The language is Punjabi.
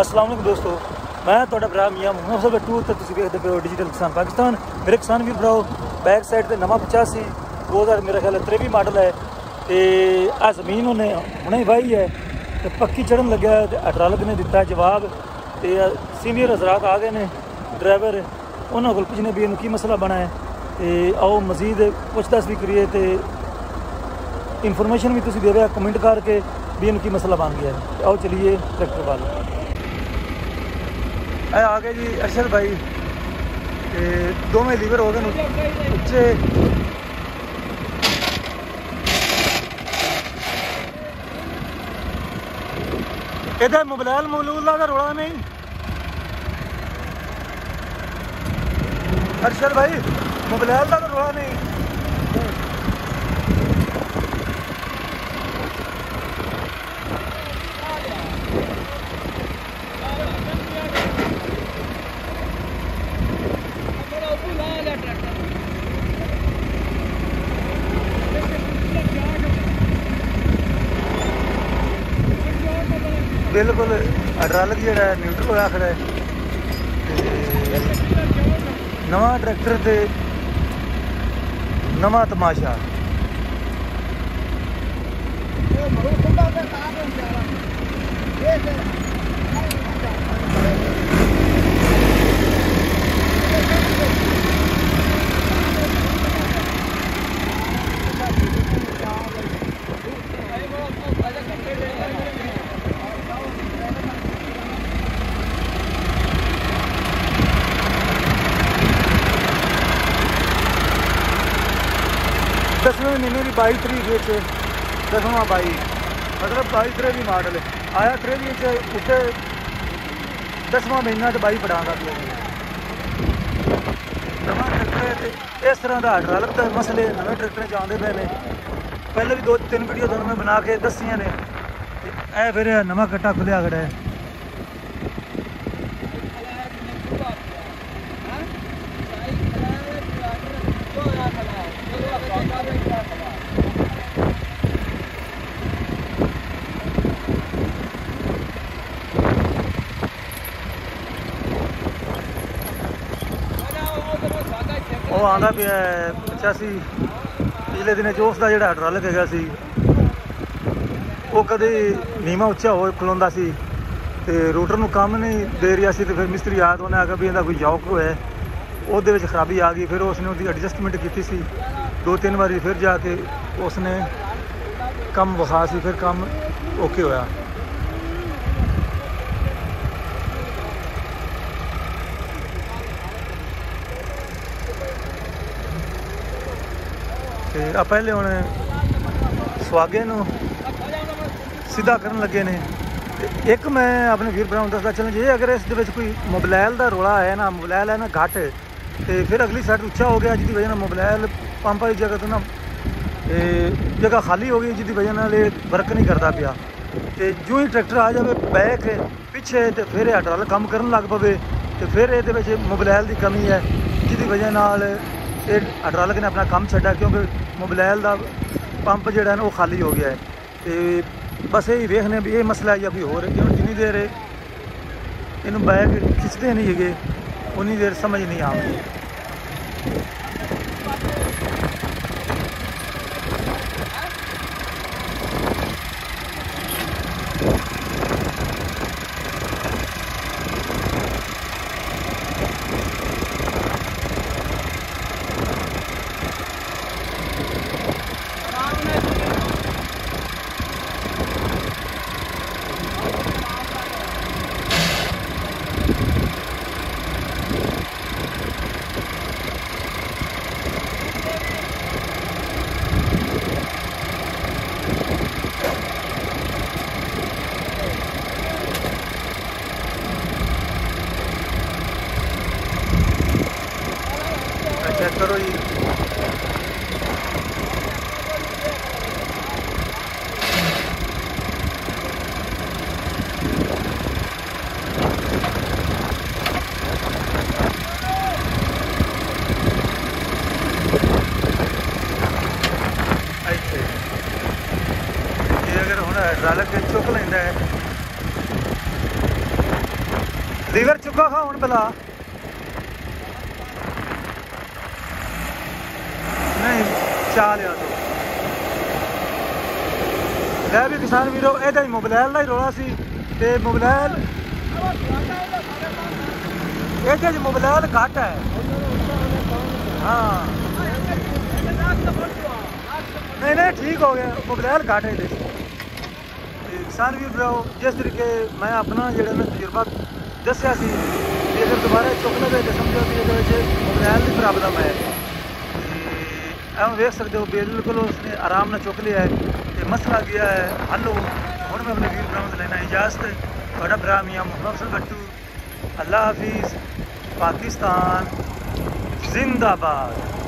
ਅਸਲਾਮ ਅਲੈਕੁਮ ਦੋਸਤੋ, ਮੈਂ ਤੁਹਾਡਾ ਭਰਾ ਮੀਆਂ ਮੁਹੰਮਦ ਸਾਹਿਬ ਟੂਰ ਤੇ ਤੁਸੀਂ ਵੇਖਦੇ ਪਏ ਹੋ ਡਿਜੀਟਲ ਕਿਸਾਨ ਪਾਕਿਸਤਾਨ। ਮੇਰੇ ਕਿਸਾਨ ਵੀ ਭਰਾਓ ਬੈਕ ਸਾਈਡ ਤੇ ਨਵਾਂ 85 2000 ਮੇਰਾ ਖਿਆਲ ਹੈ 23 ਮਾਡਲ ਹੈ ਤੇ ਆ ਜ਼ਮੀਨ ਉਹਨੇ, ਹੁਣੇ ਹੀ ਵਾਹੀ ਹੈ ਤੇ ਪੱਕੀ ਚੜਨ ਲੱਗਿਆ ਤੇ ਅਟਰਾਲਕ ਨੇ ਦਿੱਤਾ ਜਵਾਬ ਤੇ ਸੀਨੀਅਰ ਹਜ਼ਰਤ ਆ ਗਏ ਨੇ ਡਰਾਈਵਰ ਉਹਨਾਂ ਕੋਲ ਪੁੱਛਨੇ ਵੀ ਇਹਨੂੰ ਕੀ ਮਸਲਾ ਬਣਾ ਹੈ ਤੇ ਆਓ ਮਜ਼ੀਦ ਪੁੱਛਤਾਛ ਵੀ ਕਰੀਏ ਤੇ ਇਨਫੋਰਮੇਸ਼ਨ ਵੀ ਤੁਸੀਂ ਦੇਵੇ ਕਮੈਂਟ ਕਰਕੇ ਵੀ ਇਹਨੂੰ ਕੀ ਮਸਲਾ ਬਣ ਗਿਆ ਹੈ। ਆਓ ਚਲਿਏ ਟਰੈਕਟਰ ਵੱਲ। ਆ ਗਏ ਜੀ ਅਰਸ਼ਦ ਭਾਈ। ਤੇ ਦੋਵੇਂ ਲੀਵਰ ਹੋ ਗਏ ਨੇ। ਉੱਚੇ ਇਹਦਾ ਮੋਬਾਈਲ ਮੌਲੂਦ ਦਾ ਰੋਲਾ ਨਹੀਂ। ਅਰਸ਼ਦ ਭਾਈ, ਮੋਬਾਈਲ ਦਾ ਰੋਲਾ ਨਹੀਂ। ਬਿਲਕੁਲ ਹਾਈਡ੍ਰਾਲਿਕ ਜਿਹੜਾ ਹੈ ਨਿਊਟਰਲ ਹੋਇਆ ਹੈ। ਨਵਾਂ ਟਰੈਕਟਰ ਤੇ ਨਵਾਂ ਤਮਾਸ਼ਾ। ਦਸਵੇਂ ਮਹੀਨੇ ਦੀ 22 ਤਰੀਕ ਵਿੱਚ ਦਸਵਾਂ 22 ਮਤਲਬ 22 ਤਰੀਕ ਦੀ ਮਾਡਲ ਆਇਆ ਤਰੀਕ ਵਿੱਚ ਉੱਤੇ ਦਸਵਾਂ ਮਹੀਨਾ ਤੇ 22 ਪੜਾਂਗਾ ਪਿਆ ਨਵਾਂ ਟਰੈਕਟਰ ਤੇ ਇਸ ਤਰ੍ਹਾਂ ਦਾ ਹਾਈਡ੍ਰਾਲਿਕ ਦਾ ਮਸਲੇ, ਨਵੇਂ ਟਰੈਕਟਰਾਂ 'ਚ ਆਉਂਦੇ ਪਏ ਨੇ। ਪਹਿਲੇ ਵੀ ਦੋ ਤਿੰਨ ਵੀਡੀਓ ਤੁਹਾਨੂੰ ਮੈਂ ਬਣਾ ਕੇ ਦੱਸੀਆਂ ਨੇ। ਇਹ ਫਿਰ ਨਵਾਂ ਕੱਟਾ ਖੁੱਲਿਆ ਖੜਾ ਹੈ। ਉਹ ਆਂਦਾ ਪਿਆ 85 ਪਿਛਲੇ ਦਿਨੇ ਚ ਉਸ ਦਾ ਜਿਹੜਾ ਹਾਈਡ੍ਰਾਲਿਕ ਹੈਗਾ ਸੀ, ਉਹ ਕਦੇ ਨੀਮਾ ਉੱਚਾ ਹੋ ਖਲੋਂਦਾ ਸੀ ਤੇ ਰੋਟਰ ਨੂੰ ਕੰਮ ਨਹੀਂ ਦੇ ਰਿਹਾ ਸੀ ਤੇ ਫਿਰ ਮਿਸਤਰੀ ਆਇਆ ਤਾਂ ਉਹਨੇ ਆਖਿਆ ਵੀ ਇਹਦਾ ਕੋਈ ਜੌਕ ਹੋਇਆ ਉਹਦੇ ਵਿੱਚ ਖਰਾਬੀ ਆ ਗਈ, ਫਿਰ ਉਸਨੇ ਉਹਦੀ ਐਡਜਸਟਮੈਂਟ ਕੀਤੀ ਸੀ। ਦੋ ਤਿੰਨ ਵਾਰੀ ਫਿਰ ਜਾ ਕੇ ਉਸਨੇ ਕੰਮ ਵਿਖਾ ਸੀ, ਫਿਰ ਕੰਮ ਓਕੇ ਹੋਇਆ। ਤੇ ਆ ਪਹਿਲੇ ਹੁਣ ਸਵਾਗੇ ਨੂੰ ਸਿੱਧਾ ਕਰਨ ਲੱਗੇ ਨੇ। ਤੇ ਇੱਕ ਮੈਂ ਆਪਣੇ ਵੀਰ ਭਰਾ ਨੂੰ ਦੱਸਦਾ ਚੱਲਾਂ ਜੇ ਅਗਰ ਇਸ ਦੇ ਵਿੱਚ ਕੋਈ ਮੋਬਾਈਲ ਦਾ ਰੋਲਾ ਹੈ ਨਾ ਮੋਬਾਈਲ ਹੈ ਨਾ ਘੱਟ, ਤੇ ਫਿਰ ਅਗਲੀ ਸਾਈਡ ਉੱਚਾ ਹੋ ਗਿਆ, ਜਿਹਦੀ ਵਜ੍ਹਾ ਨਾਲ ਮੋਬਾਈਲ ਪੰਪ ਵਾਲੀ ਜਗ੍ਹਾ ਤੋਂ ਨਾ, ਇਹ ਜਗ੍ਹਾ ਖਾਲੀ ਹੋ ਗਈ ਜਿਹਦੀ ਵਜ੍ਹਾ ਨਾਲ ਇਹ ਵਰਕ ਨਹੀਂ ਕਰਦਾ ਪਿਆ। ਤੇ ਜੋ ਹੀ ਟਰੈਕਟਰ ਆ ਜਾਵੇ ਬੈਕ ਪਿੱਛੇ ਤੇ ਫਿਰ ਇਹ ਹਾਈਡਰਾਲ ਕੰਮ ਕਰਨ ਲੱਗ ਪਵੇ ਤੇ ਫਿਰ ਇਹਦੇ ਵਿੱਚ ਮੋਬਾਈਲ ਦੀ ਕਮੀ ਹੈ, ਜਿਹਦੀ ਵਜ੍ਹਾ ਨਾਲ ਇਹ ਹਾਈਡਰਾਲਿਕ ਨੇ ਆਪਣਾ ਕੰਮ ਛੱਡਿਆ ਕਿਉਂਕਿ ਮੋਬਾਈਲ ਦਾ ਪੰਪ ਜਿਹੜਾ ਨਾ ਉਹ ਖਾਲੀ ਹੋ ਗਿਆ ਹੈ। ਤੇ ਬਸ ਇਹ ਹੀ ਵੇਖਨੇ ਵੀ ਇਹ ਮਸਲਾ ਜਾਂ ਕੋਈ ਹੋਰ ਹੈ ਕਿਉਂ ਜਿੰਨੀ ਦੇਰ ਇਹਨੂੰ ਬੈਕ ਖਿੱਚਦੇ ਨਹੀਂ ਹੈਗੇ, ਉਨੀ ਦੇਰ ਸਮਝ ਨਹੀਂ ਆਉਂਦੀ। ਰਲ ਕੇ ਚੁੱਕ ਲੈਂਦਾ ਹੈ। ਲੀਵਰ ਚੁੱਕਾ ਖਾ ਹੁਣ ਬਲਾ ਨਹੀਂ ਚਾ ਲਿਆ ਤੋ ਲੈ ਵੀ ਕਿਸਾਨ ਵੀਰੋ, ਇਹਦਾ ਹੀ ਮੋਬਾਈਲ ਦਾ ਹੀ ਰੋਲਾ ਸੀ ਤੇ ਮੋਬਾਈਲ ਇਹਦੇ ਜੀ ਮੋਬਾਈਲ ਘੱਟ ਹੈ। ਹਾਂ। ਨਹੀਂ ਨਹੀਂ, ਠੀਕ ਹੋ ਗਿਆ। ਮੋਬਾਈਲ ਘੱਟ ਹੈ ਇਹਦੇ ਕਿਸਾਨ ਵੀਰ ਭਰਾਓ ਜਿਸ ਤਰੀਕੇ ਮੈਂ ਆਪਣਾ ਜਿਹੜਾ ਮੈਂ ਤਜਰਬਾ ਦੱਸਿਆ ਸੀ ਕਿ ਅਗਰ ਦੁਬਾਰਾ ਚੁੱਕ ਲਵੇ ਤਾਂ ਸਮਝੋ ਕਿ ਇਹਦੇ ਵਿੱਚ ਮੋਬਾਈਲ ਦੀ ਪ੍ਰੋਬਲਮ ਹੈ ਤੇ ਐਵੇਂ ਵੇਖ ਸਕਦੇ ਹੋ ਬਿਲਕੁਲ ਉਸਨੇ ਆਰਾਮ ਨਾਲ ਚੁੱਕ ਲਿਆ ਹੈ ਤੇ ਮਸਲਾ ਗਿਆ ਹੈ ਹੱਲੋ ਹੁਣ ਮੈਂ ਆਪਣੇ ਵੀਰ ਭਰਾਵਾਂ ਤੋਂ ਲੈਣਾ ਇਜਾਜ਼ਤ ਤੁਹਾਡਾ ਭਰਾ ਮੀਆਂ ਮੁਹੰਮਦ ਸਿੰਘ ਗੱਟੂ ਅੱਲਾ ਹਾਫਿਜ਼ ਪਾਕਿਸਤਾਨ ਜ਼ਿੰਦਾਬਾਦ